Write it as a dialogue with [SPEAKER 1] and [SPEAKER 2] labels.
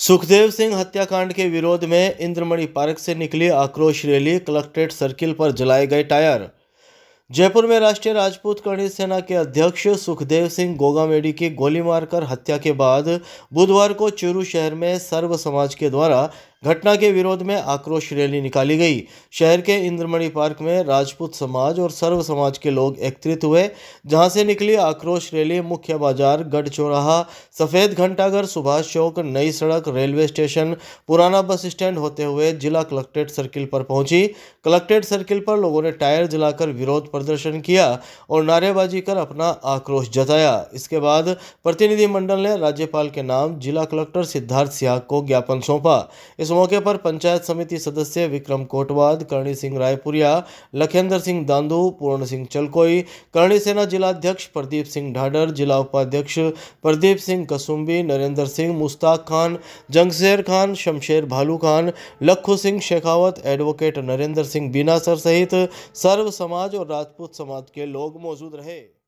[SPEAKER 1] सुखदेव सिंह हत्याकांड के विरोध में इंद्रमणि पार्क से निकली आक्रोश रैली कलेक्ट्रेट सर्किल पर जलाए गए टायर। जयपुर में राष्ट्रीय राजपूत कर्णी सेना के अध्यक्ष सुखदेव सिंह गोगामेडी की गोली मारकर हत्या के बाद बुधवार को चूरू शहर में सर्व समाज के द्वारा घटना के विरोध में आक्रोश रैली निकाली गई। शहर के इंद्रमणि पार्क में राजपूत समाज और सर्व समाज के लोग एकत्रित हुए, जहाँ से निकली आक्रोश रैली मुख्य बाज़ार गढ़ चौराहा, सफ़ेद घंटाघर, सुभाष चौक, नई सड़क, रेलवे स्टेशन, पुराना बस स्टैंड होते हुए जिला कलेक्ट्रेट सर्किल पर पहुँची। कलेक्ट्रेट सर्किल पर लोगों ने टायर जलाकर विरोध प्रदर्शन किया और नारेबाजी कर अपना आक्रोश जताया। इसके बाद प्रतिनिधिमंडल ने राज्यपाल के नाम जिला कलेक्टर सिद्धार्थ सियाग को ज्ञापन सौंपा। इस इस मौके पर पंचायत समिति सदस्य विक्रम कोटवाद, करणी सिंह रायपुरिया, लखेंद्र सिंह दांदू, पूर्ण सिंह चलकोई, करणी सेना जिलाध्यक्ष प्रदीप सिंह ढाडर, जिला उपाध्यक्ष प्रदीप सिंह कसुम्बी, नरेंद्र सिंह मुश्ताक खान, जंगशेर खान, शमशेर भालू खान, लखू सिंह शेखावत, एडवोकेट नरेंद्र सिंह बीनासर सहित सर्व समाज और राजपूत समाज के लोग मौजूद रहे।